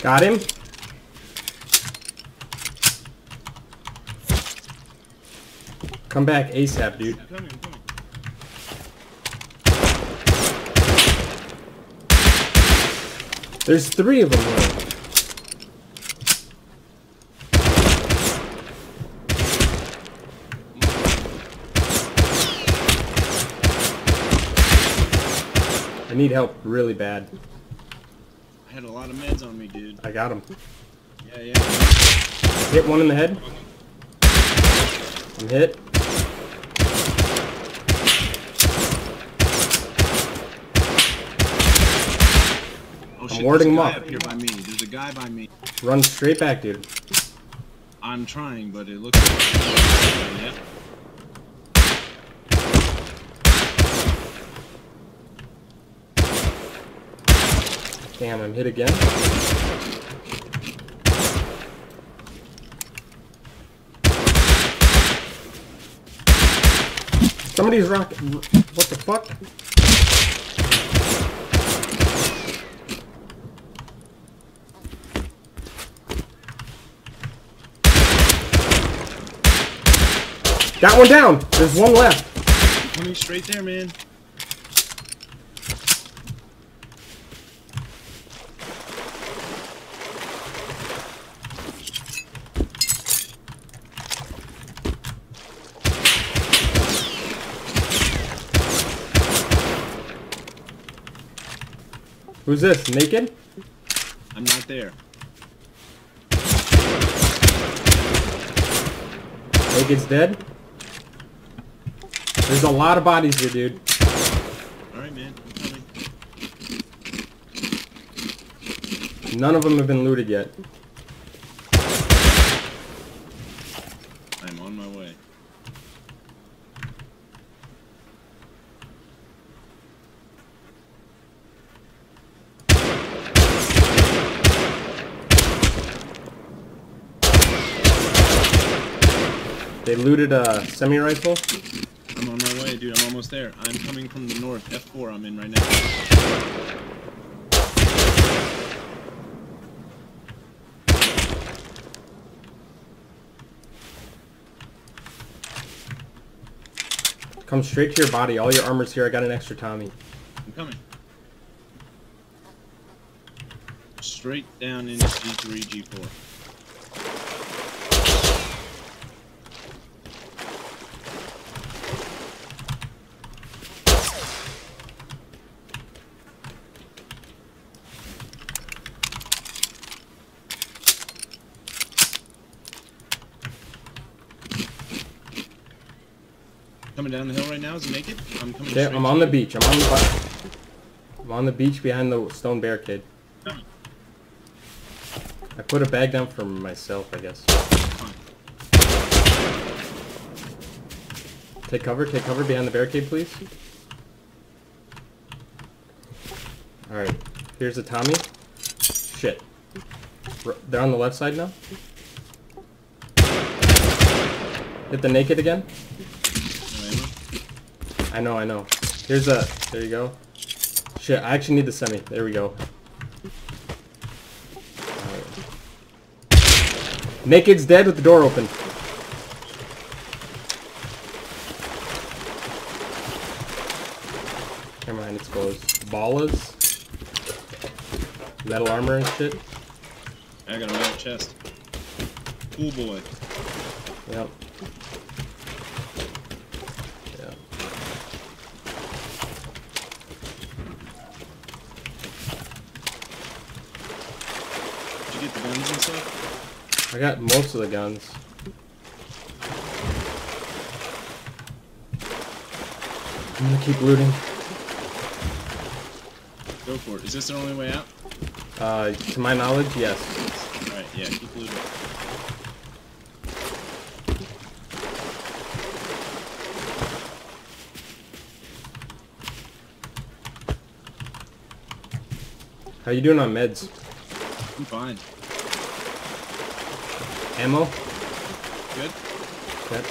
Got him. Come back ASAP, dude. There's three of them. Here. I need help really bad. I had a lot of meds on me, dude. I got him. Yeah, yeah. Hit one in the head. I'm hit. Oh, shit, warding him guy up here by me. There's a guy by me. Run straight back, dude. I'm trying, but it looks like... Damn, I'm hit again. Somebody's rock. What the fuck? Got one down. There's one left. Coming straight there, man. Who's this? Naked? I'm not there. Naked's dead. There's a lot of bodies here, dude. Alright, man. None of them have been looted yet. I'm on my way. They looted a semi-rifle. I'm on my way, dude. I'm almost there. I'm coming from the north. F4 I'm in right now. Come straight to your body. All your armor's here. I got an extra Tommy. I'm coming. Straight down into G3, G4. Coming down the hill right now. Is it naked? I'm coming. I'm on the beach. I'm on the I'm on the beach behind the stone barricade. Coming. I put a bag down for myself, I guess. Fine. Take cover. Take cover behind the barricade, please. All right. Here's a Tommy. Shit. They're on the left side now. Hit the naked again. I know, I know. Here's a. There you go. Shit, I actually need the semi. There we go. Alright. Naked's dead with the door open. Never mind, it's closed. Ballas. Metal armor and shit. I got a metal chest. Cool boy. Yep. Did you get the guns and stuff? I got most of the guns. I'm gonna keep looting. Go for it. Is this the only way out? Uh, to my knowledge, yes. Alright, yeah, keep looting. How you doing on meds? I'm fine. Ammo? Good? Yep.